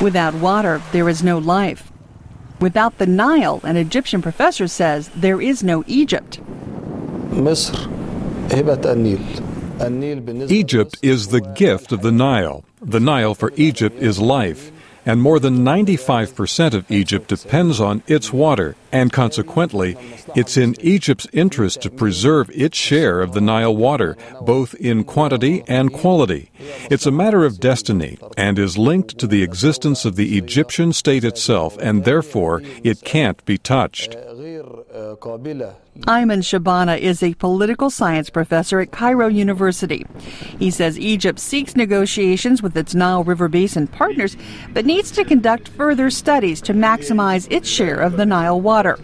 Without water, there is no life. Without the Nile, an Egyptian professor says there is no Egypt. Egypt is the gift of the Nile. The Nile for Egypt is life and more than 95% of Egypt depends on its water, and consequently, it's in Egypt's interest to preserve its share of the Nile water, both in quantity and quality. It's a matter of destiny and is linked to the existence of the Egyptian state itself, and therefore it can't be touched. Ayman Shabana is a political science professor at Cairo University. He says Egypt seeks negotiations with its Nile River Basin partners, but needs to conduct further studies to maximize its share of the Nile water.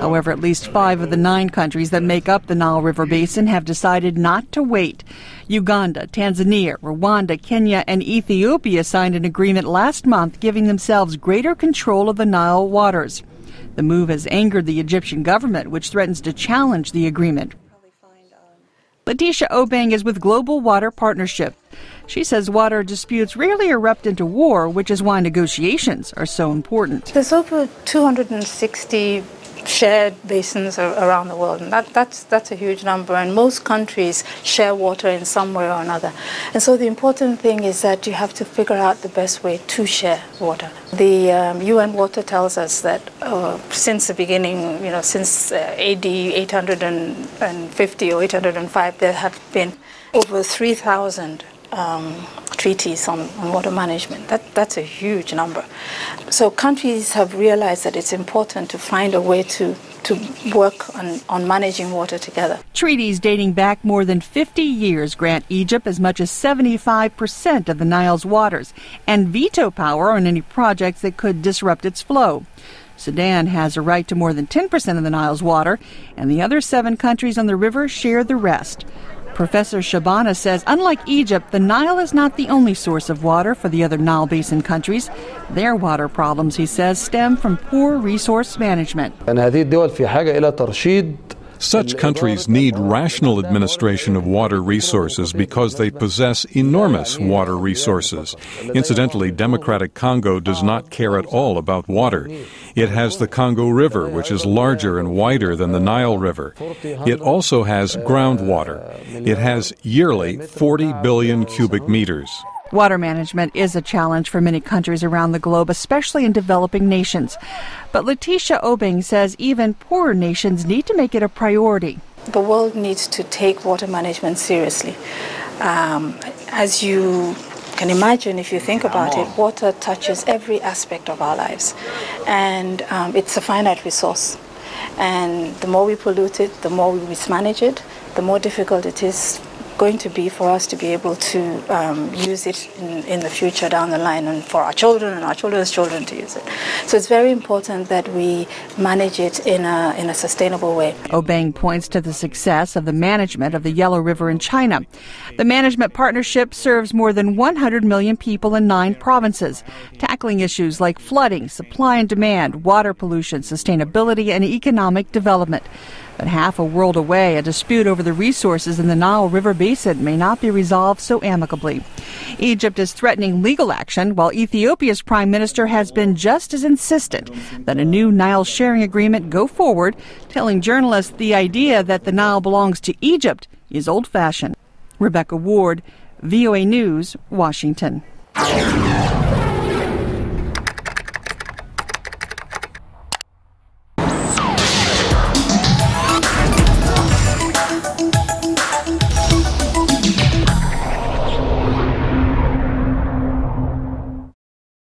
However, at least five of the nine countries that make up the Nile River Basin have decided not to wait. Uganda, Tanzania, Rwanda, Kenya, and Ethiopia signed an agreement last month giving themselves greater control of the Nile waters. The move has angered the Egyptian government, which threatens to challenge the agreement. Letitia Obeng is with Global Water Partnership. She says water disputes rarely erupt into war, which is why negotiations are so important. There's over 260 shared basins around the world, and that, that's that's a huge number. And most countries share water in some way or another. And so the important thing is that you have to figure out the best way to share water. The um, UN Water tells us that uh, since the beginning, you know, since uh, AD 850 or 805, there have been over 3,000 um, treaties on, on, water management. That, that's a huge number. So countries have realized that it's important to find a way to, to work on, on managing water together. Treaties dating back more than 50 years grant Egypt as much as 75% of the Nile's waters and veto power on any projects that could disrupt its flow. Sudan has a right to more than 10% of the Nile's water, and the other seven countries on the river share the rest. Professor Shabana says, unlike Egypt, the Nile is not the only source of water for the other Nile Basin countries. Their water problems, he says, stem from poor resource management. Such countries need rational administration of water resources because they possess enormous water resources. Incidentally, Democratic Congo does not care at all about water. It has the Congo River, which is larger and wider than the Nile River. It also has groundwater. It has yearly 40 billion cubic meters. Water management is a challenge for many countries around the globe, especially in developing nations. But Letitia Obeng says even poorer nations need to make it a priority. The world needs to take water management seriously. Um, as you can imagine, if you think about it, water touches every aspect of our lives. And um, it's a finite resource. And the more we pollute it, the more we mismanage it, the more difficult it is going to be for us to be able to um, use it in, in, the future down the line and for our children and our children's children to use it. So it's very important that we manage it in a, in a sustainable way. Obeng points to the success of the management of the Yellow River in China. The management partnership serves more than 100 million people in nine provinces, tackling issues like flooding, supply and demand, water pollution, sustainability, and economic development. But half a world away, a dispute over the resources in the Nile River basin may not be resolved so amicably. Egypt is threatening legal action, while Ethiopia's prime minister has been just as insistent that a new Nile sharing agreement go forward, telling journalists the idea that the Nile belongs to Egypt is old fashioned. Rebecca Ward, VOA News, Washington.